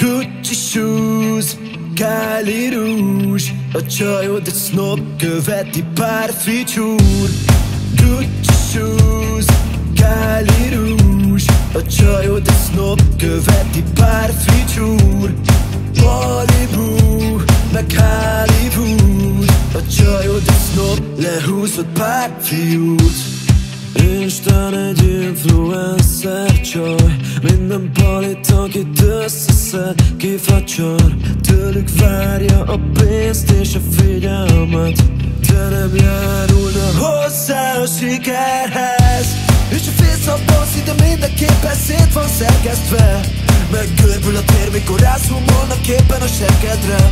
Gucci shoes, Kylie Rouge. A csajod egy snob, követi pár ficsúr Gucci shoes, Kylie Rouge. A csajod egy snob, követi pár ficsúr Malibu, meg Hollywood. A csajod egy snob, lehúzott pár fiút. Isten egy influencer csaj Minden palit, akit összeszed, kifacsar Tőlük várja a pénzt és a figyelmet. De nem járulna hozzá a sikerhez. És a félszabban szinte mindenképpen szét van szerkesztve. Meg görbül a tér, mikor rászumolnak éppen a sekedre.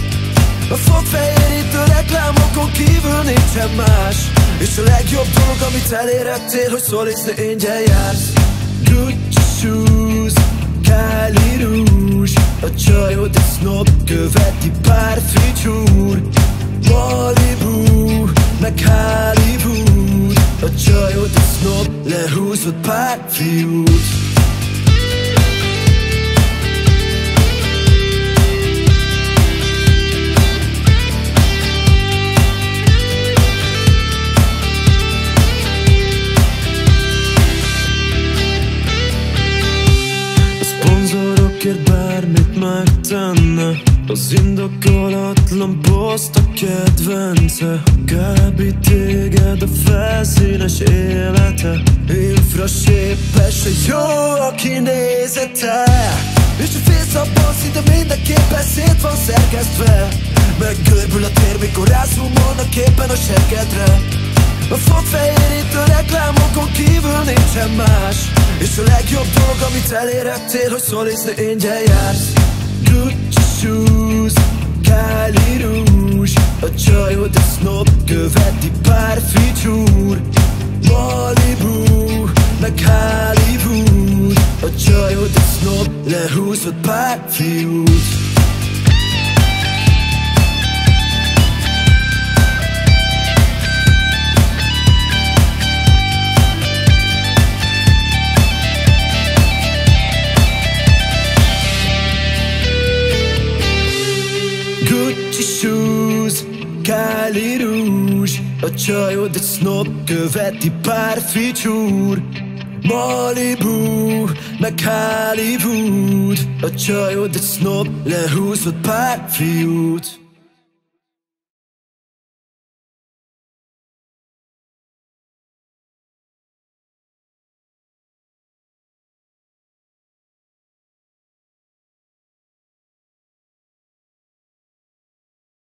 A fogfehérítő reklámokon kívül nincsen más. És a legjobb dolog, amit elérettél, hogy de ingyen jársz. Gucci Kylie Rouge A csajod egy snob, követi pár ficsúr. Malibu, meg Hollywood A csajod egy snob, lehúzott pár fiút megtenne Az indokolatlan poszt a kedvence. Kábít téged a felszínes élete. Infrasépes a jó a kinézete. És a félszabban szinte mindenképpen szét van szerkesztve. Meggörbül a tér, mikor rászumolnak éppen a sekedre a fogfehérítő reklámokon kívül nincsen más És a legjobb dolog, amit elérettél, hogy szólítsz, ingyen jársz. Gucci shoes, Kylie Rouge A csajod a snob, követi pár ficsúr Malibu, meg Hollywood A csajod a snob, lehúzott pár fiút Kylie Rouge A csajod egy snob, követi pár ficsúr Malibu, meg Hollywood A csajod egy snob, lehúzott pár fiút